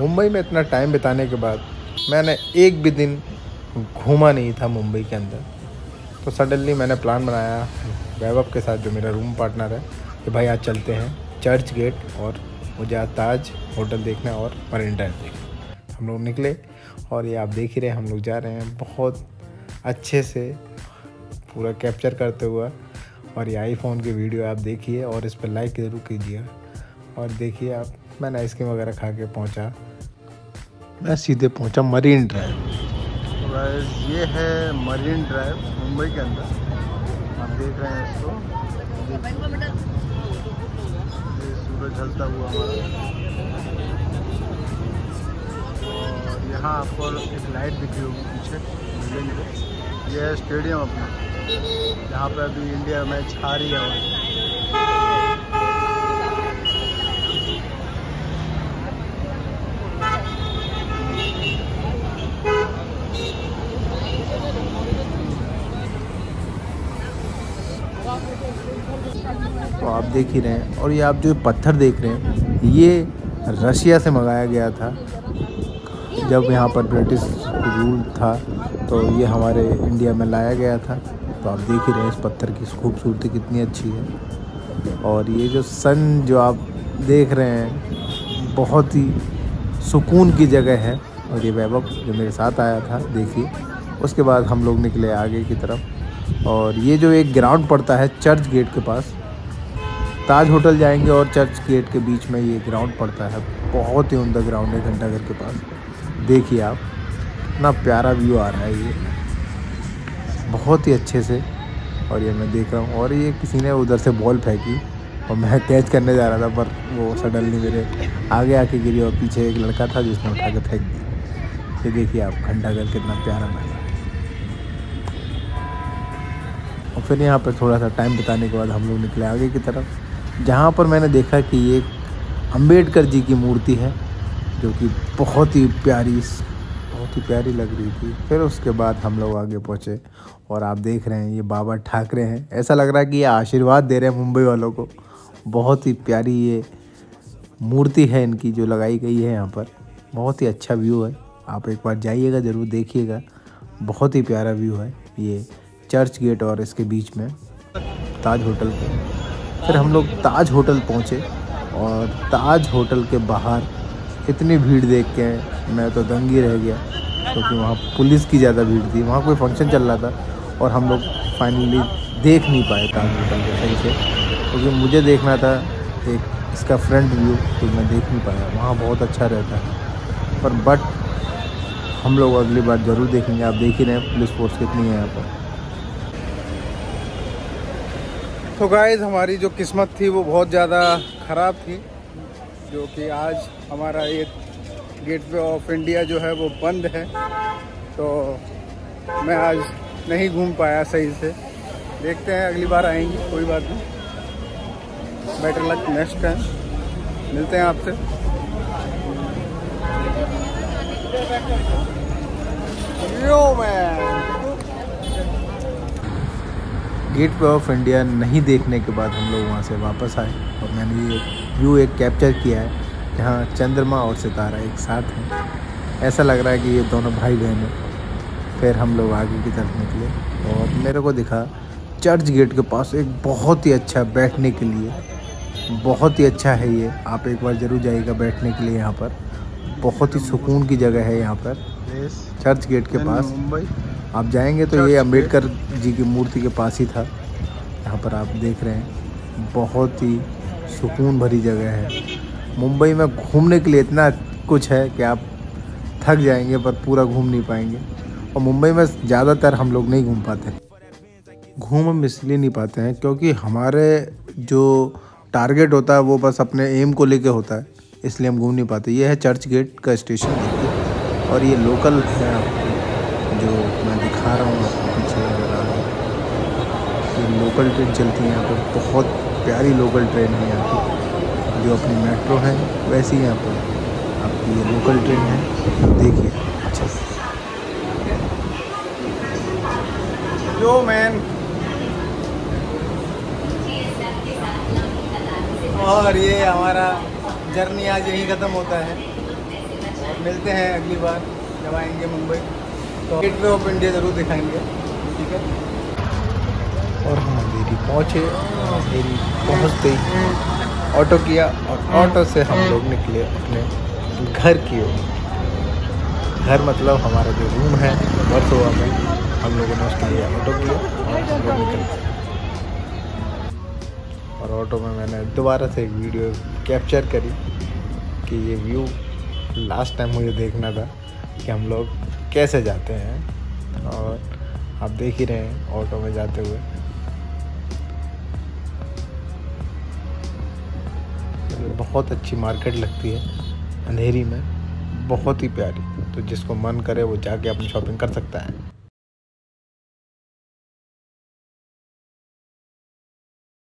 मुंबई में इतना टाइम बिताने के बाद मैंने एक भी दिन घूमा नहीं था मुंबई के अंदर। तो सडनली मैंने प्लान बनाया वैभव के साथ, जो मेरा रूम पार्टनर है, कि भाई आज चलते हैं चर्च गेट और मुझे आज ताज होटल देखना और मरीन ड्राइव देखना हम लोग निकले और ये आप देख ही रहे हम लोग जा रहे हैं बहुत अच्छे से पूरा कैप्चर करते हुए और ये आईफोन की वीडियो आप देखिए और इस पर लाइक ज़रूर कीजिए। और देखिए आप, मैंने आइसक्रीम वगैरह खा के पहुँचा। मैं सीधे पहुँचा मरीन ड्राइव। ये है मरीन ड्राइव, मुंबई के अंदर। आप देख रहे हैं इसको। ये सूरज ढलता हुआ हमारा। और यहाँ आपको एक लाइट दिखी होगी पीछे ये है स्टेडियम अपना। जहाँ पर अभी इंडिया मैच हारी है। तो आप देख ही रहे हैं। और ये आप जो पत्थर देख रहे हैं, ये रशिया से मंगाया गया था। जब यहाँ पर ब्रिटिश रूल था तो ये हमारे इंडिया में लाया गया था। तो आप देख ही रहे हैं इस पत्थर की खूबसूरती कितनी अच्छी है। और ये जो सन जो आप देख रहे हैं, बहुत ही सुकून की जगह है। और ये वैभव जो मेरे साथ आया था, देखिए। उसके बाद हम लोग निकले आगे की तरफ़। और ये जो एक ग्राउंड पड़ता है चर्च गेट के पास ताज होटल जाएँगे और चर्च गेट के बीच में ये ग्राउंड पड़ता है। बहुत ही उमदा ग्राउंड है घंटा घर के पास। देखिए आप, इतना प्यारा व्यू आ रहा है ये। बहुत ही अच्छे से, और ये मैं देख रहा हूँ। और ये किसी ने उधर से बॉल फेंकी, और मैं कैच करने जा रहा था, पर वो सडनली मेरे आगे आके गिरी और पीछे एक लड़का था जिसने उठा के फेंक दी ये देखिए आप, घंटा घर कितना प्यारा लगा और फिर यहाँ पर थोड़ा सा टाइम बिताने के बाद हम लोग निकले आगे की तरफ़। जहाँ पर मैंने देखा कि ये अंबेडकर जी की मूर्ति है, जो कि बहुत ही प्यारी, बहुत ही प्यारी लग रही थी। फिर उसके बाद हम लोग आगे पहुँचे और आप देख रहे हैं, ये बाबा ठाकरे हैं। ऐसा लग रहा है कि ये आशीर्वाद दे रहे हैं मुंबई वालों को। बहुत ही प्यारी ये मूर्ति है इनकी जो लगाई गई है यहाँ पर। बहुत ही अच्छा व्यू है। आप एक बार जाइएगा, ज़रूर देखिएगा। बहुत ही प्यारा व्यू है ये चर्च गेट और इसके बीच में, ताज होटल के। फिर हम लोग ताज होटल पहुँचे और ताज होटल के बाहर इतनी भीड़ देख के मैं तो दंग ही रह गया, क्योंकि वहाँ पुलिस की ज़्यादा भीड़ थी। वहाँ कोई फ़ंक्शन चल रहा था और हम लोग फाइनली देख नहीं पाए ताज होटल के सही से, क्योंकि मुझे देखना था एक इसका फ्रंट व्यू तो मैं देख नहीं पाया। वहाँ बहुत अच्छा रहता है। पर बट हम लोग अगली बार ज़रूर देखेंगे। आप देख ही रहे हैं, पुलिस फोर्स कितनी है यहाँ पर। तो गाइज़ हमारी जो किस्मत थी वो बहुत ज़्यादा ख़राब थी, जो कि आज हमारा ये गेटवे ऑफ़ इंडिया जो है वो बंद है। तो मैं आज नहीं घूम पाया सही से। देखते हैं, अगली बार आएँगे, कोई बात नहीं। बेटर लक नेक्स्ट टाइम मिलते हैं आपसे। Yo man gateway of India नहीं देखने के बाद हम लोग वहाँ से वापस आए और मैंने ये व्यू एक कैप्चर किया है जहाँ चंद्रमा और सितारा एक साथ हैं। ऐसा लग रहा है कि ये दोनों भाई बहन हैं। फिर हम लोग आगे की तरफ़ निकले और मेरे को दिखा चर्च गेट के पास एक बहुत ही अच्छा बैठने के लिए बहुत ही अच्छा है ये। आप एक बार ज़रूर जाइएगा बैठने के लिए यहाँ पर। बहुत ही सुकून की जगह है यहाँ पर। चर्च गेट के पास। मुंबई आप जाएँगे तो ये अंबेडकर जी की मूर्ति के पास ही था। यहाँ पर आप देख रहे हैं, बहुत ही सुकून भरी जगह है। मुंबई में घूमने के लिए इतना कुछ है कि आप थक जाएँगे पर पूरा घूम नहीं पाएँगे। और मुंबई में ज़्यादातर हम लोग नहीं घूम पाते। घूम हम इसलिए नहीं पाते हैं क्योंकि हमारे जो टारगेट होता है वो बस अपने एम को लेके होता है, इसलिए हम घूम नहीं पाते। ये है चर्च गेट का स्टेशन। और ये लोकल है जो मैं दिखा रहा हूँ आपको पीछे नज़र आ रहा हूँ ये लोकल ट्रेन चलती है यहाँ पर बहुत प्यारी लोकल ट्रेन है यहाँ की जो अपनी मेट्रो है, वैसी यहाँ पर आपकी ये लोकल ट्रेन है। देखिए अच्छा। जो मैन और ये हमारा जर्नी आज यहीं ख़त्म होता है। और मिलते हैं अगली बार जब आएँगे मुंबई। तो गेट वे ऑफ़ इंडिया ज़रूर दिखाएँगे, ठीक है? और हम अंधेरी पहुँचे अंधेरी पहुँचते ही ऑटो किया और ऑटो से हम लोग निकले अपने घर की ओर। घर मतलब हमारा जो रूम है, वर्सोवा में, हम लोगों ने उसके लिए ऑटो किया और हम लोग निकल। और ऑटो में मैंने दोबारा से एक वीडियो कैप्चर करी कि ये व्यू लास्ट टाइम मुझे देखना था कि हम लोग कैसे जाते हैं। और आप देख ही रहे हैं, ऑटो में जाते हुए। बहुत अच्छी मार्केट लगती है, अंधेरी में, बहुत ही प्यारी। तो जिसको मन करे वो जाके अपनी शॉपिंग कर सकता है।